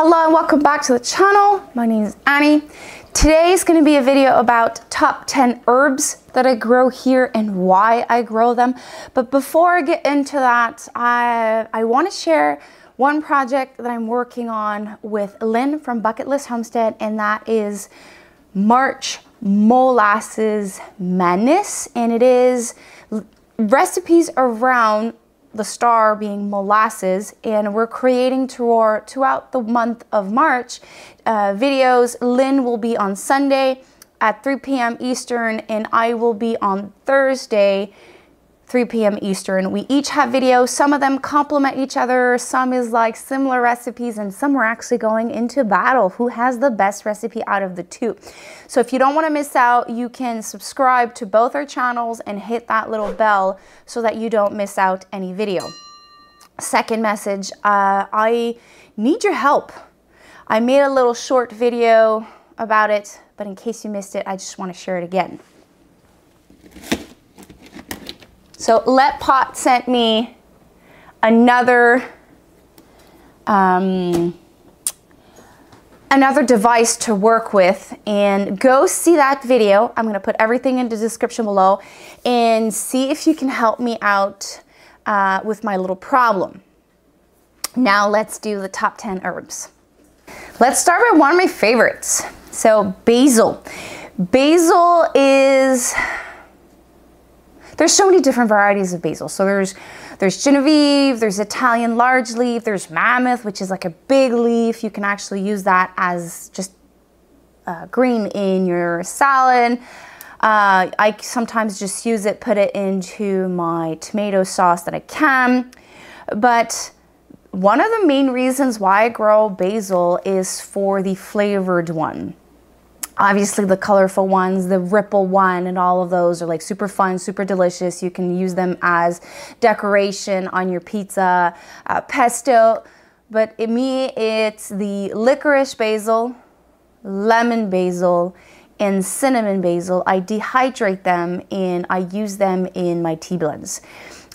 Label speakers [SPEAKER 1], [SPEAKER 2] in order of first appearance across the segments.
[SPEAKER 1] Hello and welcome back to the channel. My name is Anny. Today is going to be a video about top 10 herbs that I grow here and why I grow them. But before I get into that, I, I want to share one project that I'm working on with Lynn from Bucket List Homestead, and that is March Molasses Madness. And it is recipes around the star being molasses and we're creating tour throughout the month of March uh, videos. Lynn will be on Sunday at 3 p.m. Eastern and I will be on Thursday 3 p.m. Eastern. We each have videos. Some of them complement each other. Some is like similar recipes and some are actually going into battle. Who has the best recipe out of the two? So if you don't want to miss out, you can subscribe to both our channels and hit that little bell so that you don't miss out any video. Second message, uh, I need your help. I made a little short video about it, but in case you missed it, I just want to share it again. So LetPot sent me another um, another device to work with and go see that video. I'm gonna put everything in the description below and see if you can help me out uh, with my little problem. Now let's do the top 10 herbs. Let's start with one of my favorites. So basil. Basil is there's so many different varieties of basil. So there's there's Genovese, there's Italian large leaf, there's Mammoth, which is like a big leaf. You can actually use that as just uh, green in your salad. Uh, I sometimes just use it, put it into my tomato sauce that I can. But one of the main reasons why I grow basil is for the flavored one obviously the colorful ones, the ripple one and all of those are like super fun, super delicious. You can use them as decoration on your pizza, uh, pesto. But in me, it's the licorice basil, lemon basil, and cinnamon basil. I dehydrate them and I use them in my tea blends.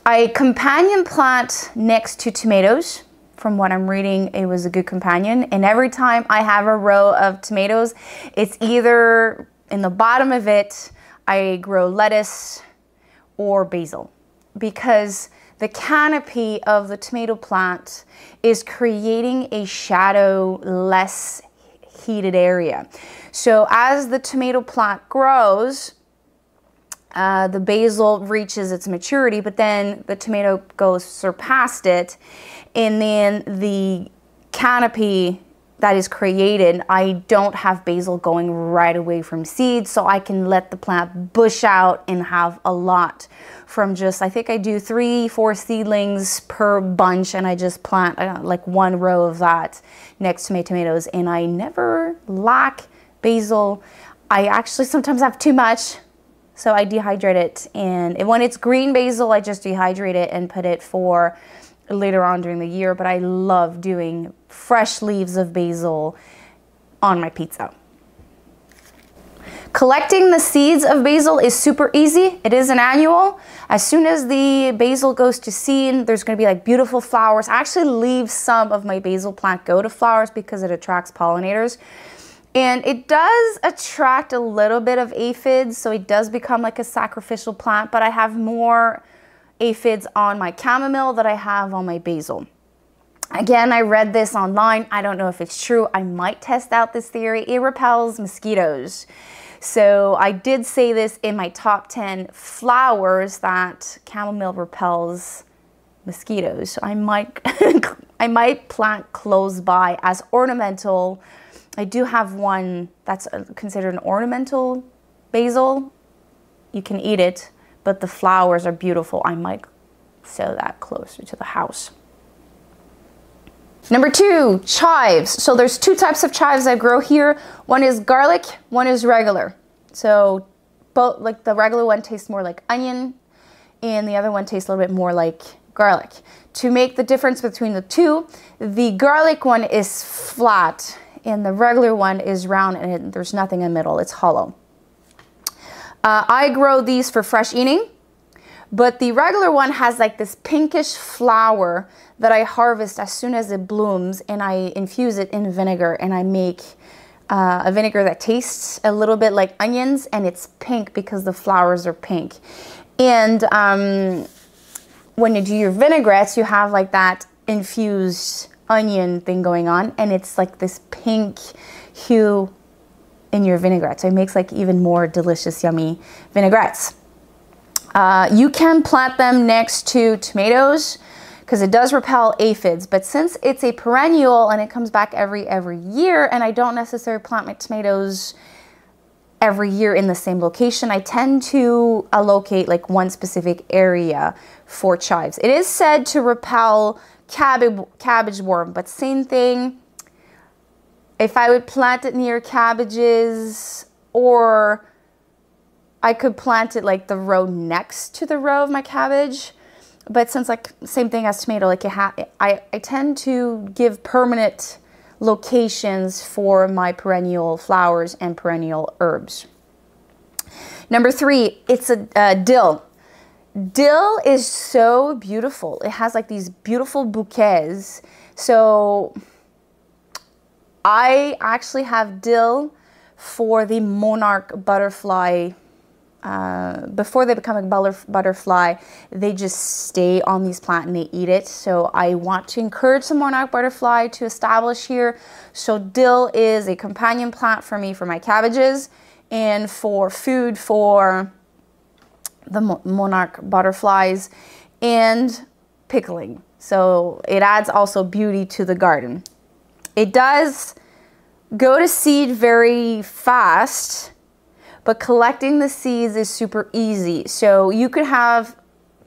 [SPEAKER 1] I companion plant next to tomatoes from what I'm reading, it was a good companion. And every time I have a row of tomatoes, it's either in the bottom of it, I grow lettuce or basil because the canopy of the tomato plant is creating a shadow less heated area. So as the tomato plant grows, uh, the basil reaches its maturity, but then the tomato goes surpassed it and then the canopy that is created, I don't have basil going right away from seed, so I can let the plant bush out and have a lot from just, I think I do three, four seedlings per bunch, and I just plant uh, like one row of that next to my tomatoes, and I never lack basil. I actually sometimes have too much, so I dehydrate it, and when it's green basil, I just dehydrate it and put it for later on during the year, but I love doing fresh leaves of basil on my pizza. Collecting the seeds of basil is super easy. It is an annual. As soon as the basil goes to seed, there's gonna be like beautiful flowers. I actually leave some of my basil plant go to flowers because it attracts pollinators. And it does attract a little bit of aphids, so it does become like a sacrificial plant, but I have more aphids on my chamomile that I have on my basil. Again, I read this online. I don't know if it's true. I might test out this theory. It repels mosquitoes. So I did say this in my top 10 flowers that chamomile repels mosquitoes. So I might, I might plant close by as ornamental. I do have one that's considered an ornamental basil. You can eat it but the flowers are beautiful. I might sow that closer to the house. Number two, chives. So there's two types of chives I grow here. One is garlic, one is regular. So both like the regular one tastes more like onion and the other one tastes a little bit more like garlic. To make the difference between the two, the garlic one is flat and the regular one is round and it, there's nothing in the middle, it's hollow. Uh, I grow these for fresh eating, But the regular one has like this pinkish flower that I harvest as soon as it blooms and I infuse it in vinegar and I make uh, a vinegar that tastes a little bit like onions and it's pink because the flowers are pink. And um, when you do your vinaigrettes, you have like that infused onion thing going on and it's like this pink hue in your vinaigrette. So it makes like even more delicious, yummy vinaigrettes. Uh, you can plant them next to tomatoes because it does repel aphids. But since it's a perennial and it comes back every every year, and I don't necessarily plant my tomatoes every year in the same location, I tend to allocate like one specific area for chives. It is said to repel cabbage, cabbage worm, but same thing. If I would plant it near cabbages or I could plant it like the row next to the row of my cabbage, but since like same thing as tomato, like I, I tend to give permanent locations for my perennial flowers and perennial herbs. Number three, it's a uh, dill. Dill is so beautiful. It has like these beautiful bouquets. So I actually have dill for the monarch butterfly uh, before they become a butterfly, they just stay on these plants and they eat it. So I want to encourage the monarch butterfly to establish here. So dill is a companion plant for me for my cabbages and for food for the monarch butterflies and pickling. So it adds also beauty to the garden. It does go to seed very fast but collecting the seeds is super easy. So you could have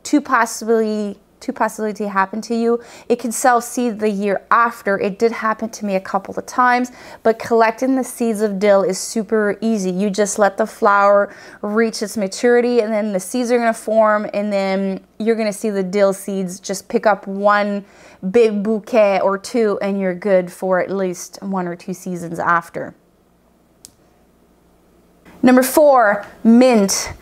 [SPEAKER 1] two possibility two possibility happen to you. It can self seed the year after. It did happen to me a couple of times, but collecting the seeds of dill is super easy. You just let the flower reach its maturity and then the seeds are gonna form and then you're gonna see the dill seeds just pick up one big bouquet or two and you're good for at least one or two seasons after. Number four, mint.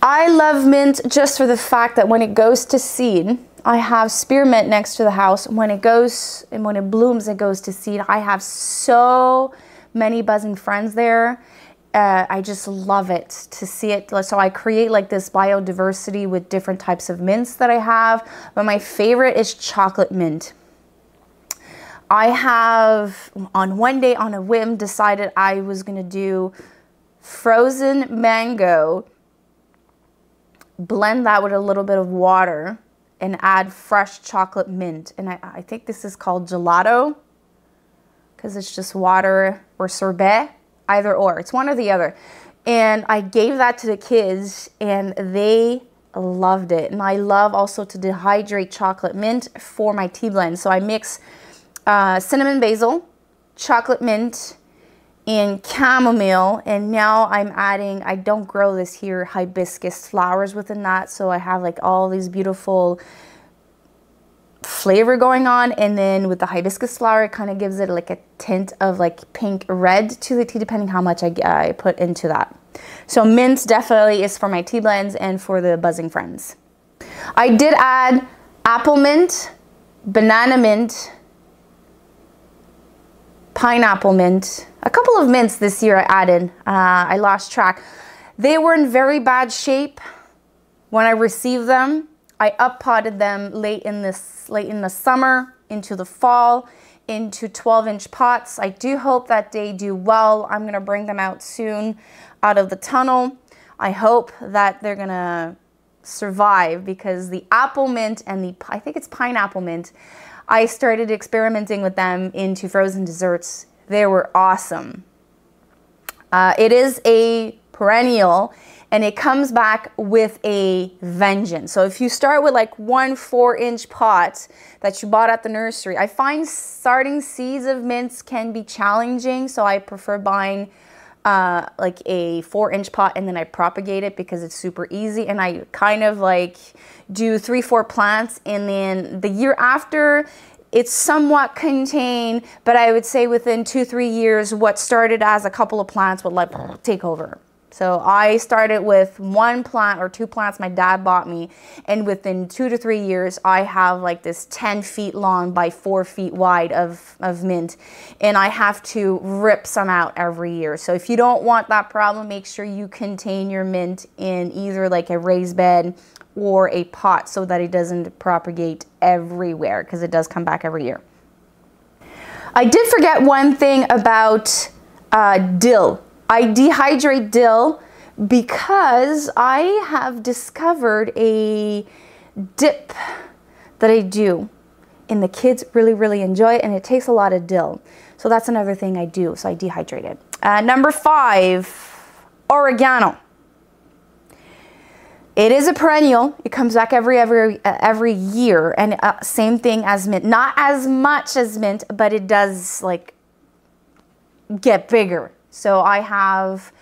[SPEAKER 1] I love mint just for the fact that when it goes to seed, I have spearmint next to the house. When it goes and when it blooms, it goes to seed. I have so many buzzing friends there. Uh, I just love it to see it. So I create like this biodiversity with different types of mints that I have. But my favorite is chocolate mint. I have on one day on a whim decided I was going to do frozen mango, blend that with a little bit of water and add fresh chocolate mint. And I, I think this is called gelato because it's just water or sorbet, either or. It's one or the other. And I gave that to the kids and they loved it. And I love also to dehydrate chocolate mint for my tea blend. So I mix uh, cinnamon basil, chocolate mint, and chamomile and now I'm adding I don't grow this here hibiscus flowers within that so I have like all these beautiful flavor going on and then with the hibiscus flower it kind of gives it like a tint of like pink red to the tea depending how much I, I put into that. So mint definitely is for my tea blends and for the buzzing friends. I did add apple mint banana mint pineapple mint. A couple of mints this year I added. Uh, I lost track. They were in very bad shape when I received them. I up potted them late in this late in the summer into the fall into 12 inch pots. I do hope that they do well. I'm gonna bring them out soon out of the tunnel. I hope that they're gonna survive because the apple mint and the I think it's pineapple mint I started experimenting with them into frozen desserts. They were awesome. Uh, it is a perennial and it comes back with a vengeance. So if you start with like one four inch pot that you bought at the nursery, I find starting seeds of mints can be challenging. So I prefer buying uh, like a four inch pot and then I propagate it because it's super easy and I kind of like do three, four plants and then the year after it's somewhat contained, but I would say within two, three years, what started as a couple of plants would like take over. So I started with one plant or two plants my dad bought me. And within two to three years, I have like this 10 feet long by four feet wide of, of mint. And I have to rip some out every year. So if you don't want that problem, make sure you contain your mint in either like a raised bed or a pot so that it doesn't propagate everywhere because it does come back every year. I did forget one thing about uh, dill. I dehydrate dill because I have discovered a dip that I do and the kids really, really enjoy it and it takes a lot of dill. So that's another thing I do. So I dehydrate it. Uh, number five, oregano. It is a perennial. It comes back every every uh, every year, and uh, same thing as mint. Not as much as mint, but it does like get bigger. So I have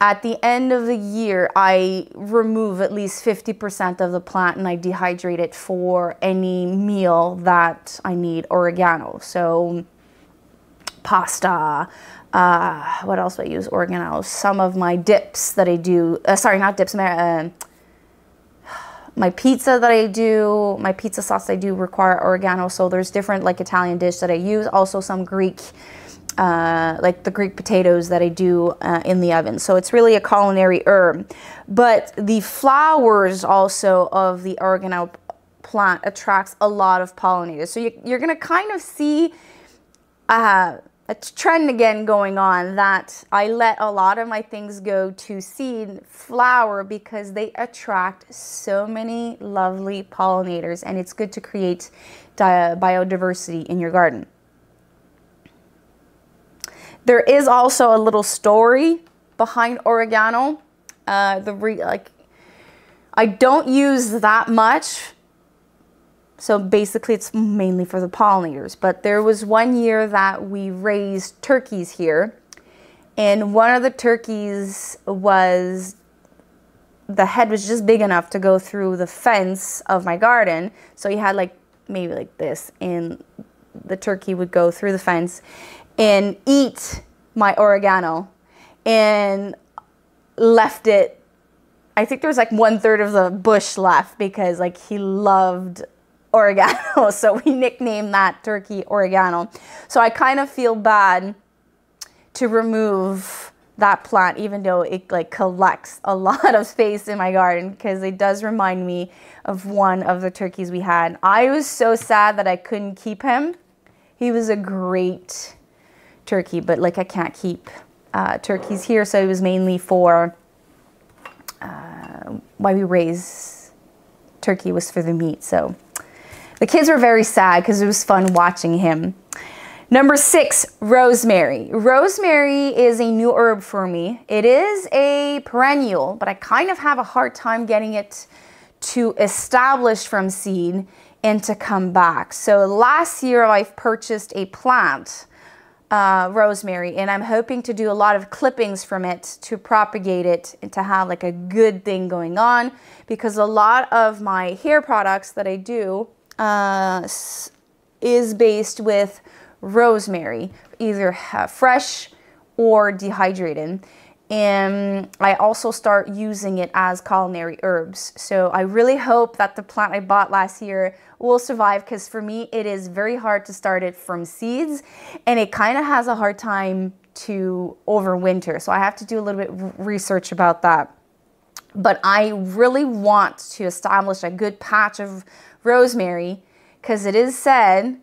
[SPEAKER 1] at the end of the year, I remove at least 50% of the plant and I dehydrate it for any meal that I need oregano. So pasta, uh, what else do I use oregano? Some of my dips that I do, uh, sorry, not dips, uh, my pizza that I do, my pizza sauce I do require oregano. So there's different like Italian dish that I use. Also some Greek, uh, like the Greek potatoes that I do uh, in the oven. So it's really a culinary herb. But the flowers also of the oregano plant attracts a lot of pollinators. So you, are going to kind of see uh, a trend again going on that I let a lot of my things go to seed flower because they attract so many lovely pollinators and it's good to create biodiversity in your garden. There is also a little story behind oregano. Uh, the like, I don't use that much so basically it's mainly for the pollinators. But there was one year that we raised turkeys here and one of the turkeys was the head was just big enough to go through the fence of my garden. So he had like maybe like this and the turkey would go through the fence and eat my oregano and left it I think there was like one third of the bush left because like he loved oregano. So we nicknamed that turkey oregano. So I kind of feel bad to remove that plant even though it like collects a lot of space in my garden because it does remind me of one of the turkeys we had. I was so sad that I couldn't keep him. He was a great turkey, but like I can't keep uh, turkeys here. So it was mainly for uh, why we raise turkey was for the meat. So the kids were very sad because it was fun watching him. Number six, rosemary. Rosemary is a new herb for me. It is a perennial, but I kind of have a hard time getting it to establish from seed and to come back. So last year I've purchased a plant, uh, rosemary, and I'm hoping to do a lot of clippings from it to propagate it and to have like a good thing going on because a lot of my hair products that I do uh, is based with rosemary, either fresh or dehydrated. And I also start using it as culinary herbs. So I really hope that the plant I bought last year will survive because for me, it is very hard to start it from seeds and it kind of has a hard time to overwinter. So I have to do a little bit research about that. But I really want to establish a good patch of rosemary because it is said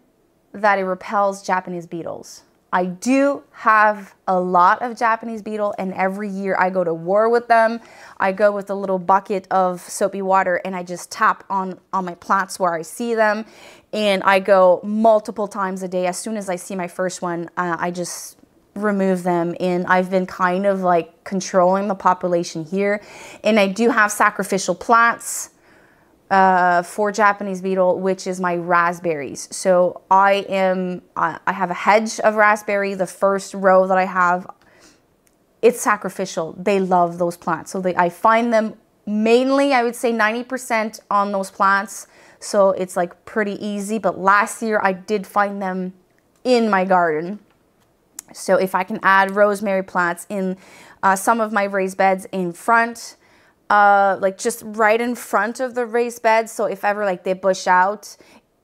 [SPEAKER 1] that it repels Japanese beetles. I do have a lot of Japanese beetle and every year I go to war with them. I go with a little bucket of soapy water and I just tap on, on my plants where I see them. And I go multiple times a day. As soon as I see my first one, uh, I just remove them and I've been kind of like controlling the population here and I do have sacrificial plants uh, for Japanese beetle, which is my raspberries. So I am, I have a hedge of raspberry. The first row that I have, it's sacrificial. They love those plants. So they, I find them mainly, I would say 90% on those plants. So it's like pretty easy. But last year I did find them in my garden. So if I can add rosemary plants in uh, some of my raised beds in front, uh, like just right in front of the raised beds. So if ever like they bush out,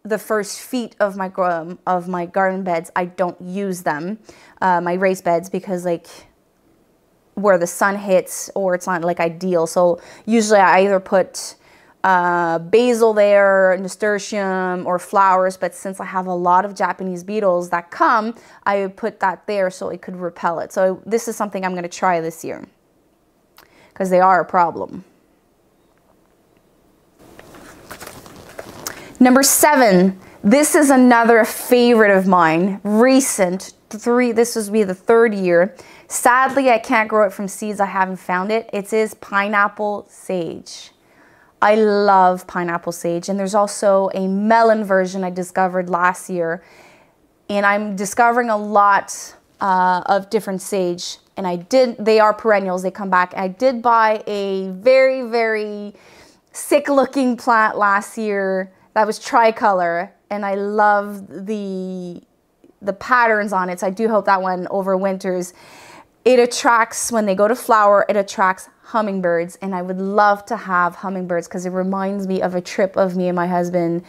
[SPEAKER 1] the first feet of my um, of my garden beds, I don't use them, uh, my raised beds, because like where the sun hits or it's not like ideal. So usually I either put uh, basil there, nasturtium, or flowers. But since I have a lot of Japanese beetles that come, I put that there so it could repel it. So this is something I'm going to try this year because they are a problem. Number seven, this is another favorite of mine, recent, three, this will be the third year. Sadly, I can't grow it from seeds. I haven't found it. It is pineapple sage. I love pineapple sage. And there's also a melon version I discovered last year. And I'm discovering a lot uh, of different sage. And I did, they are perennials, they come back. I did buy a very, very sick looking plant last year that was tricolor. And I love the, the patterns on it. So I do hope that one overwinters. It attracts, when they go to flower, it attracts hummingbirds and I would love to have hummingbirds because it reminds me of a trip of me and my husband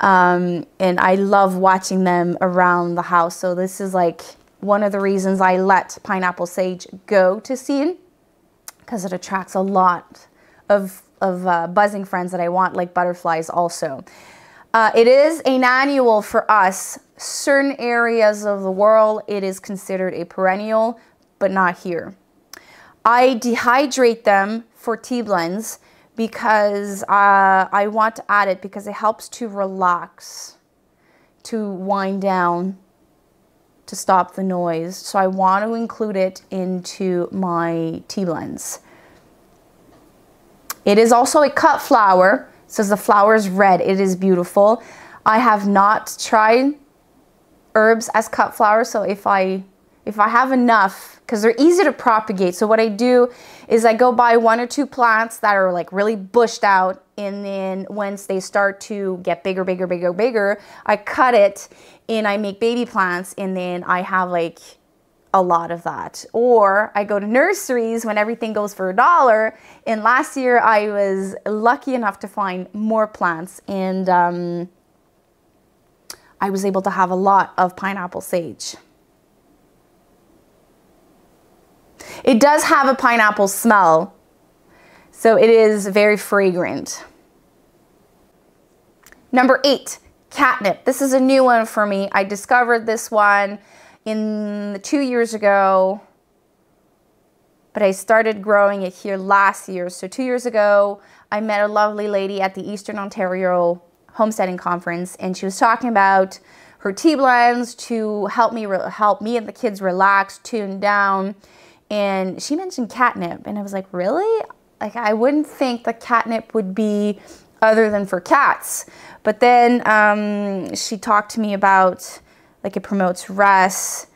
[SPEAKER 1] um, and I love watching them around the house so this is like one of the reasons I let pineapple sage go to seed because it attracts a lot of, of uh, buzzing friends that I want like butterflies also. Uh, it is an annual for us. Certain areas of the world, it is considered a perennial, but not here. I dehydrate them for tea blends because uh, I want to add it because it helps to relax, to wind down, to stop the noise. So I want to include it into my tea blends. It is also a cut flower. It says the flower is red. It is beautiful. I have not tried herbs as cut flowers. So if I if I have enough, because they're easy to propagate. So what I do is I go buy one or two plants that are like really bushed out. And then once they start to get bigger, bigger, bigger, bigger, I cut it and I make baby plants. And then I have like a lot of that. Or I go to nurseries when everything goes for a dollar. And last year I was lucky enough to find more plants. And um, I was able to have a lot of pineapple sage. It does have a pineapple smell, so it is very fragrant. Number eight, catnip. This is a new one for me. I discovered this one in two years ago, but I started growing it here last year. So two years ago, I met a lovely lady at the Eastern Ontario Homesteading Conference, and she was talking about her tea blends to help me help me and the kids relax, tune down and she mentioned catnip and I was like, really? Like I wouldn't think the catnip would be other than for cats. But then um, she talked to me about like it promotes rest,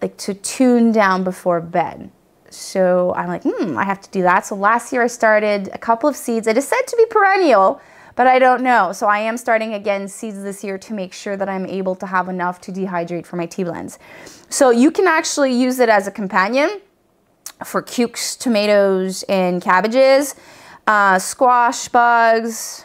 [SPEAKER 1] like to tune down before bed. So I'm like, hmm, I have to do that. So last year I started a couple of seeds. It is said to be perennial, but I don't know. So I am starting again seeds this year to make sure that I'm able to have enough to dehydrate for my tea blends. So you can actually use it as a companion for cukes, tomatoes, and cabbages, uh, squash bugs.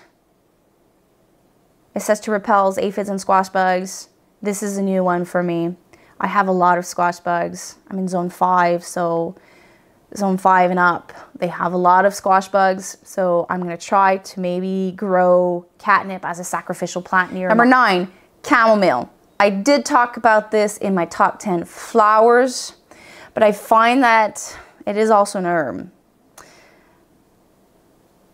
[SPEAKER 1] It says to repels aphids and squash bugs. This is a new one for me. I have a lot of squash bugs. I'm in zone five, so zone five and up, they have a lot of squash bugs. So I'm gonna try to maybe grow catnip as a sacrificial plant near. Number nine, chamomile. I did talk about this in my top 10 flowers, but I find that it is also an herb.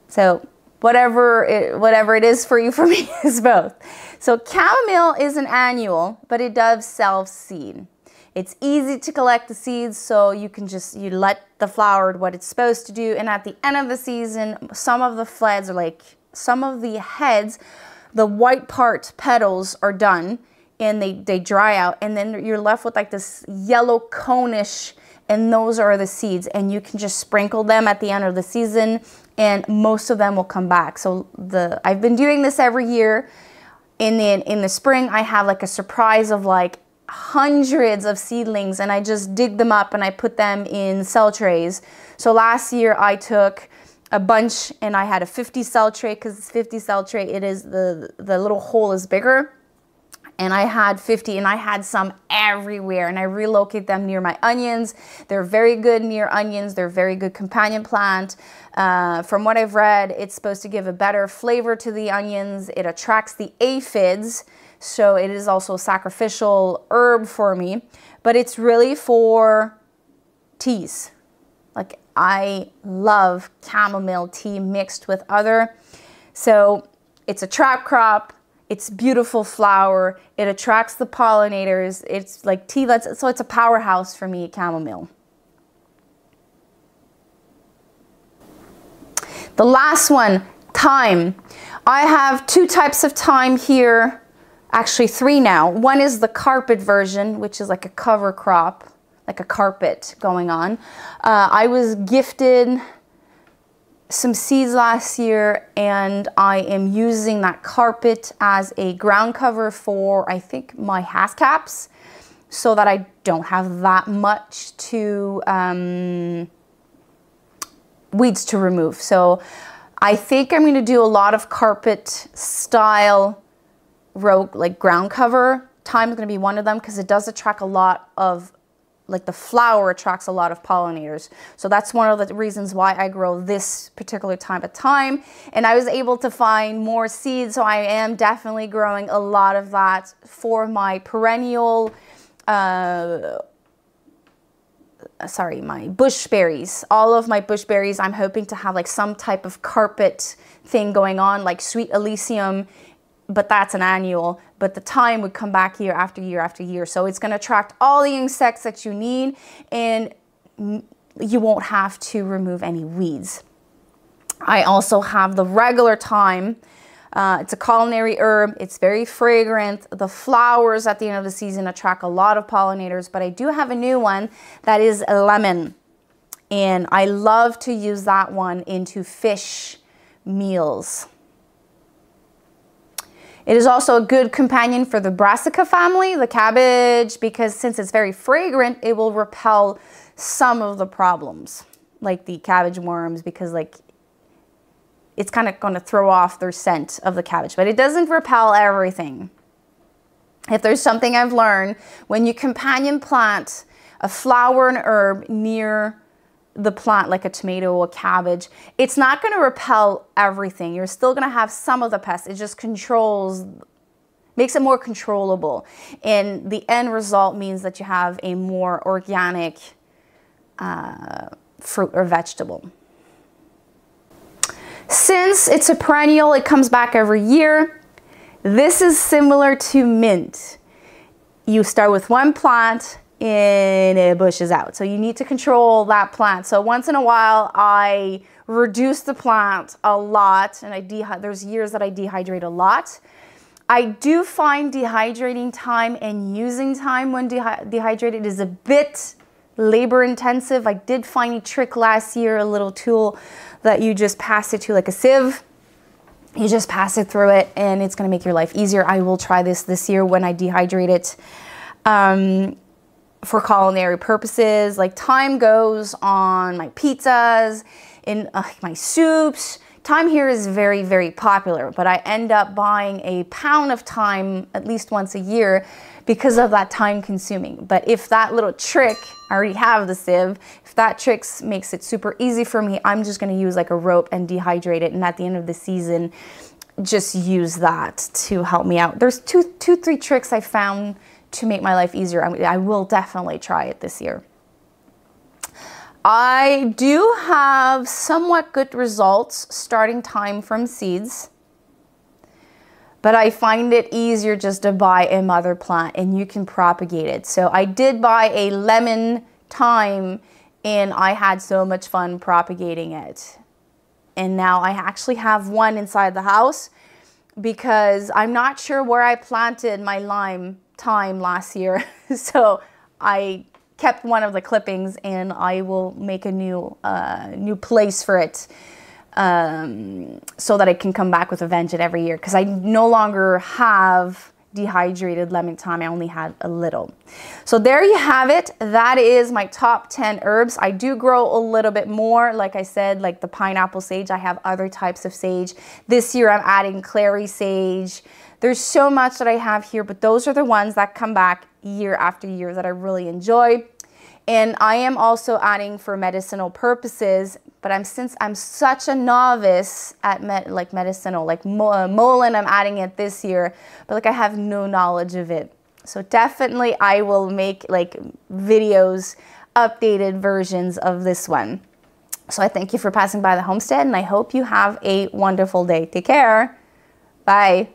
[SPEAKER 1] So whatever it, whatever it is for you, for me is both. So chamomile is an annual, but it does self-seed. It's easy to collect the seeds, so you can just, you let the flower what it's supposed to do. And at the end of the season, some of the fleds are like, some of the heads, the white part petals are done and they, they dry out. And then you're left with like this yellow conish and those are the seeds. And you can just sprinkle them at the end of the season and most of them will come back. So the I've been doing this every year. In the, in the spring, I have like a surprise of like hundreds of seedlings and I just dig them up and I put them in cell trays. So last year I took a bunch and I had a 50 cell tray because it's 50 cell tray. It is the, the little hole is bigger and I had 50 and I had some everywhere and I relocate them near my onions. They're very good near onions. They're very good companion plant. Uh, from what I've read, it's supposed to give a better flavor to the onions. It attracts the aphids. So it is also a sacrificial herb for me, but it's really for teas. Like I love chamomile tea mixed with other. So it's a trap crop it's beautiful flower. It attracts the pollinators. It's like tea. That's, so it's a powerhouse for me, chamomile. The last one, thyme. I have two types of thyme here, actually three now. One is the carpet version, which is like a cover crop, like a carpet going on. Uh, I was gifted some seeds last year and I am using that carpet as a ground cover for I think my haskaps, so that I don't have that much to um, weeds to remove. So I think I'm going to do a lot of carpet style rogue like ground cover. Thyme is going to be one of them because it does attract a lot of like the flower attracts a lot of pollinators. So that's one of the reasons why I grow this particular type of thyme. And I was able to find more seeds. So I am definitely growing a lot of that for my perennial, uh, sorry, my bush berries. All of my bush berries, I'm hoping to have like some type of carpet thing going on, like sweet Alyssum but that's an annual. But the thyme would come back year after year after year. So it's going to attract all the insects that you need and you won't have to remove any weeds. I also have the regular thyme. Uh, it's a culinary herb. It's very fragrant. The flowers at the end of the season attract a lot of pollinators, but I do have a new one that is lemon. And I love to use that one into fish meals. It is also a good companion for the brassica family, the cabbage, because since it's very fragrant, it will repel some of the problems, like the cabbage worms, because like it's kind of going to throw off their scent of the cabbage, but it doesn't repel everything. If there's something I've learned, when you companion plant a flower and herb near the plant like a tomato or cabbage, it's not going to repel everything. You're still going to have some of the pests. It just controls, makes it more controllable. And the end result means that you have a more organic uh, fruit or vegetable. Since it's a perennial, it comes back every year. This is similar to mint. You start with one plant, and it bushes out. So you need to control that plant. So once in a while, I reduce the plant a lot, and I there's years that I dehydrate a lot. I do find dehydrating thyme and using thyme when dehy dehydrated is a bit labor intensive. I did find a trick last year, a little tool that you just pass it to like a sieve. You just pass it through it and it's gonna make your life easier. I will try this this year when I dehydrate it. Um, for culinary purposes. Like thyme goes on my pizzas, in uh, my soups. Thyme here is very, very popular, but I end up buying a pound of thyme at least once a year because of that time consuming. But if that little trick, I already have the sieve, if that trick makes it super easy for me, I'm just gonna use like a rope and dehydrate it. And at the end of the season, just use that to help me out. There's two, two, three tricks I found to make my life easier. I, I will definitely try it this year. I do have somewhat good results starting thyme from seeds, but I find it easier just to buy a mother plant and you can propagate it. So I did buy a lemon thyme and I had so much fun propagating it. And now I actually have one inside the house because I'm not sure where I planted my lime thyme last year. so I kept one of the clippings and I will make a new, uh, new place for it um, so that I can come back with a vengeance every year because I no longer have dehydrated lemon thyme. I only had a little. So there you have it. That is my top 10 herbs. I do grow a little bit more. Like I said, like the pineapple sage, I have other types of sage. This year I'm adding clary sage. There's so much that I have here, but those are the ones that come back year after year that I really enjoy. And I am also adding for medicinal purposes, but I'm since I'm such a novice at med, like medicinal, like uh, Mullein, I'm adding it this year, but like I have no knowledge of it. So definitely I will make like videos, updated versions of this one. So I thank you for passing by the homestead and I hope you have a wonderful day. Take care. Bye.